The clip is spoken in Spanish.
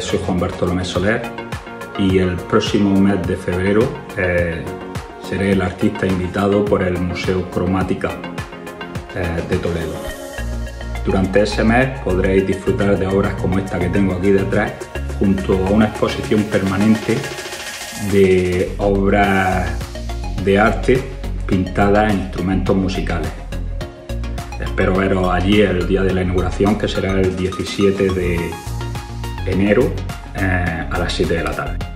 soy Juan Bartolomé Soler y el próximo mes de febrero eh, seré el artista invitado por el Museo Cromática eh, de Toledo. Durante ese mes podréis disfrutar de obras como esta que tengo aquí detrás, junto a una exposición permanente de obras de arte pintadas en instrumentos musicales. Espero veros allí el día de la inauguración, que será el 17 de enero eh, a las 7 de la tarde.